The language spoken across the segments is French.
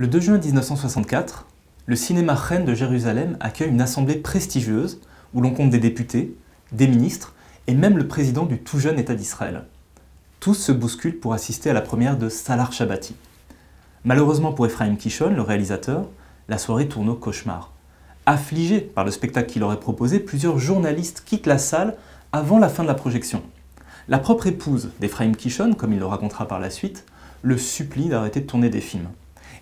Le 2 juin 1964, le cinéma Reine de Jérusalem accueille une assemblée prestigieuse où l'on compte des députés, des ministres et même le président du tout jeune État d'Israël. Tous se bousculent pour assister à la première de Salar Shabati. Malheureusement pour Ephraim Kishon, le réalisateur, la soirée tourne au cauchemar. Affligés par le spectacle qu'il aurait proposé, plusieurs journalistes quittent la salle avant la fin de la projection. La propre épouse d'Ephraim Kishon, comme il le racontera par la suite, le supplie d'arrêter de tourner des films.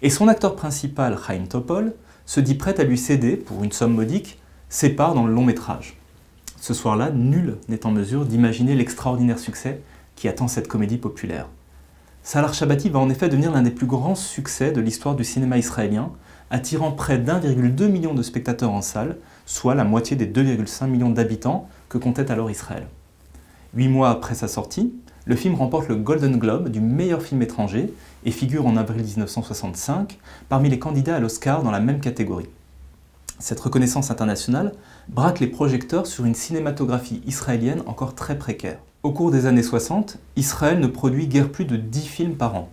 Et son acteur principal, Chaim Topol, se dit prêt à lui céder, pour une somme modique, ses parts dans le long métrage. Ce soir-là, nul n'est en mesure d'imaginer l'extraordinaire succès qui attend cette comédie populaire. Salar Shabati va en effet devenir l'un des plus grands succès de l'histoire du cinéma israélien, attirant près d'1,2 million de spectateurs en salle, soit la moitié des 2,5 millions d'habitants que comptait alors Israël. Huit mois après sa sortie, le film remporte le Golden Globe du meilleur film étranger et figure en avril 1965 parmi les candidats à l'Oscar dans la même catégorie. Cette reconnaissance internationale braque les projecteurs sur une cinématographie israélienne encore très précaire. Au cours des années 60, Israël ne produit guère plus de 10 films par an.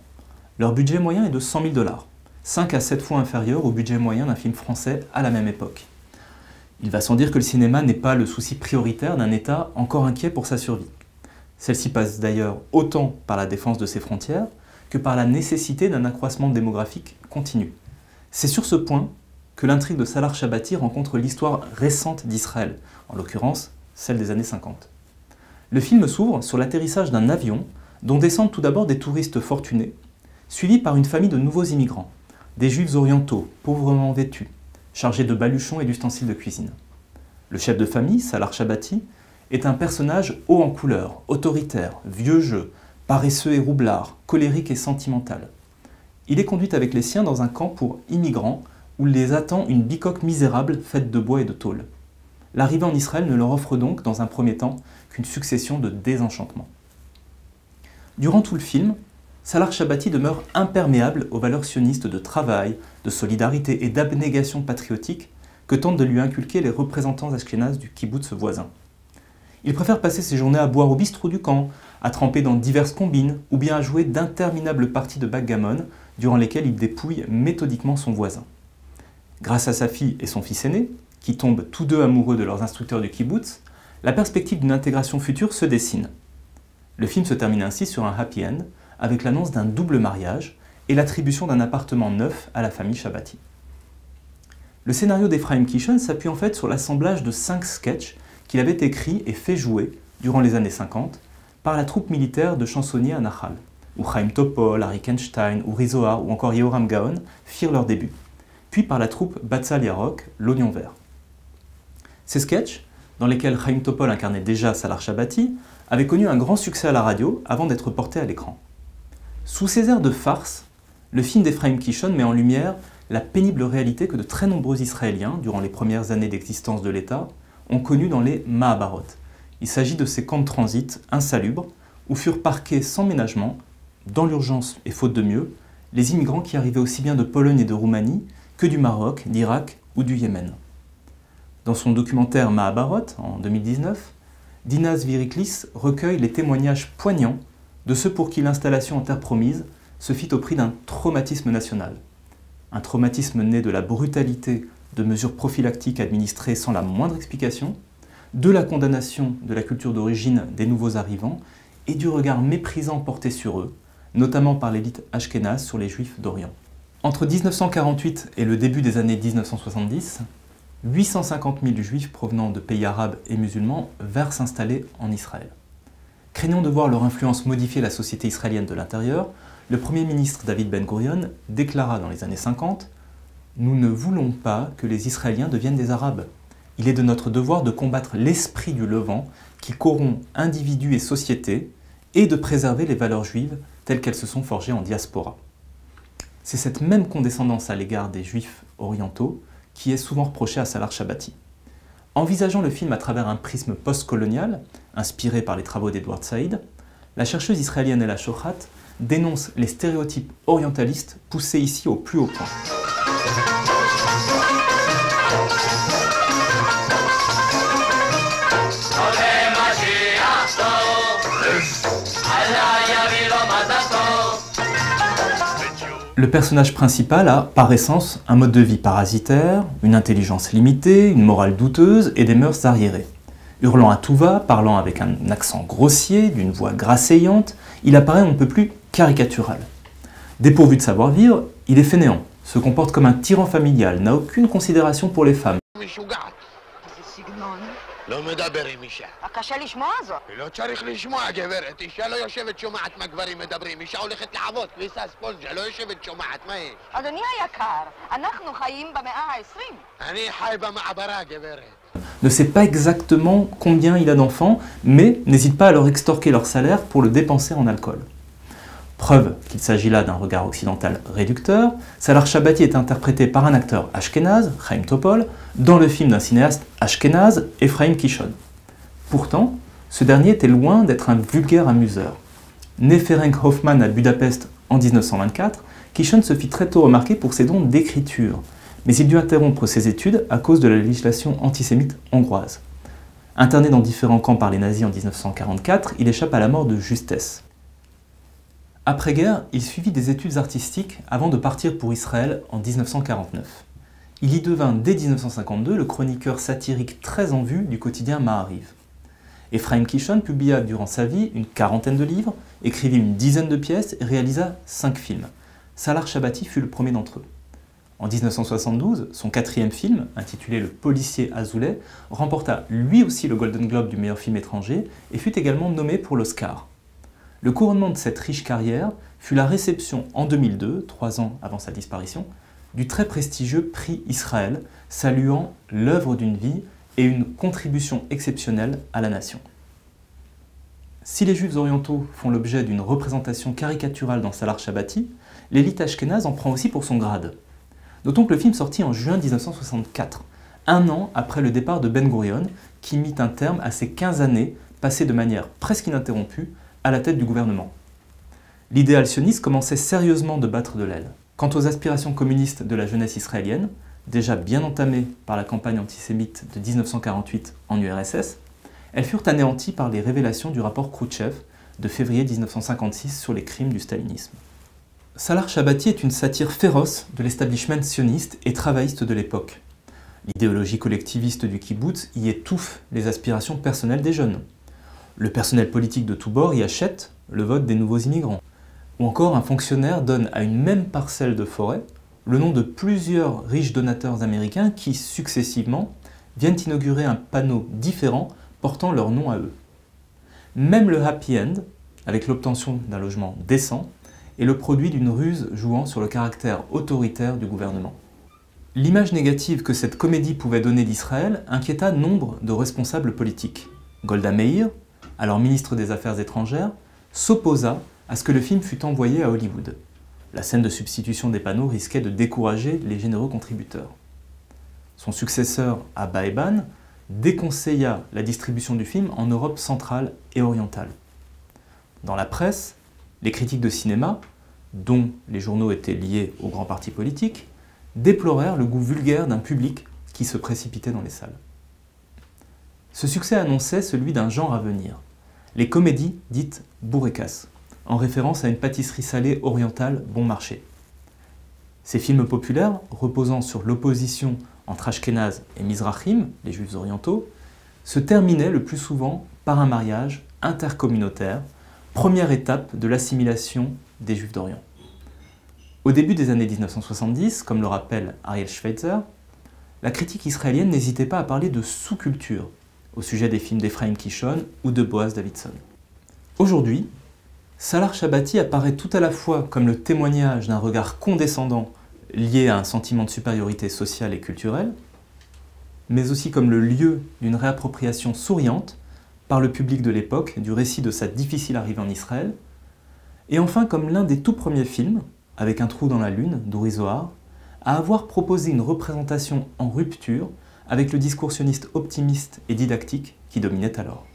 Leur budget moyen est de 100 000 dollars, 5 à 7 fois inférieur au budget moyen d'un film français à la même époque. Il va sans dire que le cinéma n'est pas le souci prioritaire d'un État encore inquiet pour sa survie. Celle-ci passe d'ailleurs autant par la défense de ses frontières que par la nécessité d'un accroissement démographique continu. C'est sur ce point que l'intrigue de Salar Shabati rencontre l'histoire récente d'Israël, en l'occurrence celle des années 50. Le film s'ouvre sur l'atterrissage d'un avion dont descendent tout d'abord des touristes fortunés, suivis par une famille de nouveaux immigrants, des juifs orientaux, pauvrement vêtus, chargés de baluchons et d'ustensiles de cuisine. Le chef de famille, Salar Shabati, est un personnage haut en couleur, autoritaire, vieux jeu, paresseux et roublard, colérique et sentimental. Il est conduit avec les siens dans un camp pour immigrants où les attend une bicoque misérable faite de bois et de tôle. L'arrivée en Israël ne leur offre donc, dans un premier temps, qu'une succession de désenchantements. Durant tout le film, Salar Shabati demeure imperméable aux valeurs sionistes de travail, de solidarité et d'abnégation patriotique que tentent de lui inculquer les représentants ashkénazes du kibbutz voisin. Il préfère passer ses journées à boire au bistrot du camp, à tremper dans diverses combines ou bien à jouer d'interminables parties de backgammon durant lesquelles il dépouille méthodiquement son voisin. Grâce à sa fille et son fils aîné, qui tombent tous deux amoureux de leurs instructeurs du kibbutz, la perspective d'une intégration future se dessine. Le film se termine ainsi sur un happy end, avec l'annonce d'un double mariage et l'attribution d'un appartement neuf à la famille Shabati. Le scénario d'Ephraim Kishon s'appuie en fait sur l'assemblage de cinq sketchs qu'il avait écrits et fait jouer durant les années 50 par la troupe militaire de chansonniers à Nahal, où Chaim Topol, Harry Kenstein, Rizohar ou encore Yehoram Gaon firent leur début, puis par la troupe Batzal Yarok, l'Oignon Vert. Ces sketchs, dans lesquels Chaim Topol incarnait déjà Salar Shabati, avaient connu un grand succès à la radio avant d'être portés à l'écran. Sous ces airs de farce, le film d'Ephraim Kishon met en lumière la pénible réalité que de très nombreux Israéliens, durant les premières années d'existence de l'État, ont connu dans les Mahabarot. Il s'agit de ces camps de transit insalubres où furent parqués sans ménagement, dans l'urgence et faute de mieux, les immigrants qui arrivaient aussi bien de Pologne et de Roumanie que du Maroc, d'Irak ou du Yémen. Dans son documentaire Mahabarot, en 2019, Dinas Viriklis recueille les témoignages poignants de ceux pour qui l'installation en terre promise se fit au prix d'un traumatisme national. Un traumatisme né de la brutalité de mesures prophylactiques administrées sans la moindre explication, de la condamnation de la culture d'origine des nouveaux arrivants et du regard méprisant porté sur eux, notamment par l'élite ashkénaze sur les juifs d'Orient. Entre 1948 et le début des années 1970, 850 000 juifs provenant de pays arabes et musulmans vinrent s'installer en Israël. Craignant de voir leur influence modifier la société israélienne de l'intérieur, le Premier ministre David Ben Gurion déclara dans les années 50 Nous ne voulons pas que les Israéliens deviennent des Arabes. Il est de notre devoir de combattre l'esprit du Levant qui corrompt individus et sociétés et de préserver les valeurs juives telles qu'elles se sont forgées en diaspora. C'est cette même condescendance à l'égard des juifs orientaux qui est souvent reproché à Salar Shabati. Envisageant le film à travers un prisme postcolonial, inspiré par les travaux d'Edward Said, la chercheuse israélienne Ella Shochat dénonce les stéréotypes orientalistes poussés ici au plus haut point. Le personnage principal a, par essence, un mode de vie parasitaire, une intelligence limitée, une morale douteuse et des mœurs arriérées. Hurlant à tout va, parlant avec un accent grossier, d'une voix grasseillante, il apparaît on ne peut plus caricatural. Dépourvu de savoir-vivre, il est fainéant, se comporte comme un tyran familial, n'a aucune considération pour les femmes לא מדבר עם אישה. קשה לשמוע זאת. לא צריך לשמוע, גברת. אישה לא יושבת שומעת מה גברים מדברים. אישה הולכת לעבוד, כביסה ספונג'ה, לא יושבת שומעת, מה יש? אדוני היקר, אנחנו חיים במאה ה-20. אני חי במעברה, גברת. ne sait pas exactement combien il a d'enfants, mais n'hésite pas à leur extorquer leur salaire pour le dépenser en alcool. Preuve qu'il s'agit là d'un regard occidental réducteur, Salar Shabati est interprété par un acteur ashkénaze, Chaim Topol, dans le film d'un cinéaste ashkénaze, Ephraim Kishon. Pourtant, ce dernier était loin d'être un vulgaire amuseur. Né Ferenc Hoffmann à Budapest en 1924, Kishon se fit très tôt remarquer pour ses dons d'écriture, mais il dut interrompre ses études à cause de la législation antisémite hongroise. Interné dans différents camps par les nazis en 1944, il échappe à la mort de justesse. Après-guerre, il suivit des études artistiques avant de partir pour Israël en 1949. Il y devint dès 1952 le chroniqueur satirique très en vue du quotidien Mahariv. Ephraim Kishon publia durant sa vie une quarantaine de livres, écrivit une dizaine de pièces et réalisa cinq films. Salar Shabati fut le premier d'entre eux. En 1972, son quatrième film, intitulé Le policier azoulay, remporta lui aussi le Golden Globe du meilleur film étranger et fut également nommé pour l'Oscar. Le couronnement de cette riche carrière fut la réception en 2002, trois ans avant sa disparition, du très prestigieux prix Israël, saluant l'œuvre d'une vie et une contribution exceptionnelle à la nation. Si les Juifs orientaux font l'objet d'une représentation caricaturale dans Salar Shabati, l'élite ashkénaze en prend aussi pour son grade. Notons que le film sortit en juin 1964, un an après le départ de Ben Gurion, qui mit un terme à ces 15 années passées de manière presque ininterrompue à la tête du gouvernement. L'idéal sioniste commençait sérieusement de battre de l'aile. Quant aux aspirations communistes de la jeunesse israélienne, déjà bien entamées par la campagne antisémite de 1948 en URSS, elles furent anéanties par les révélations du rapport Khrouchtchev de février 1956 sur les crimes du stalinisme. Salar Shabati est une satire féroce de l'establishment sioniste et travailliste de l'époque. L'idéologie collectiviste du kibbutz y étouffe les aspirations personnelles des jeunes. Le personnel politique de tous bords y achète le vote des nouveaux immigrants. Ou encore un fonctionnaire donne à une même parcelle de forêt le nom de plusieurs riches donateurs américains qui, successivement, viennent inaugurer un panneau différent portant leur nom à eux. Même le happy end, avec l'obtention d'un logement décent, est le produit d'une ruse jouant sur le caractère autoritaire du gouvernement. L'image négative que cette comédie pouvait donner d'Israël inquiéta nombre de responsables politiques. Golda Meir, alors ministre des Affaires étrangères, s'opposa à ce que le film fût envoyé à Hollywood. La scène de substitution des panneaux risquait de décourager les généreux contributeurs. Son successeur, Abba Eban, déconseilla la distribution du film en Europe centrale et orientale. Dans la presse, les critiques de cinéma, dont les journaux étaient liés aux grands partis politiques, déplorèrent le goût vulgaire d'un public qui se précipitait dans les salles. Ce succès annonçait celui d'un genre à venir, les comédies dites bourrekas, en référence à une pâtisserie salée orientale bon marché. Ces films populaires, reposant sur l'opposition entre Ashkenaz et Mizrahim, les juifs orientaux, se terminaient le plus souvent par un mariage intercommunautaire, première étape de l'assimilation des juifs d'Orient. Au début des années 1970, comme le rappelle Ariel Schweitzer, la critique israélienne n'hésitait pas à parler de sous-culture au sujet des films d'Ephraim Kishon ou de Boaz Davidson. Aujourd'hui, Salar Shabati apparaît tout à la fois comme le témoignage d'un regard condescendant lié à un sentiment de supériorité sociale et culturelle, mais aussi comme le lieu d'une réappropriation souriante par le public de l'époque du récit de sa difficile arrivée en Israël, et enfin comme l'un des tout premiers films, avec un trou dans la lune, d'Uri à avoir proposé une représentation en rupture avec le discours sioniste optimiste et didactique qui dominait alors.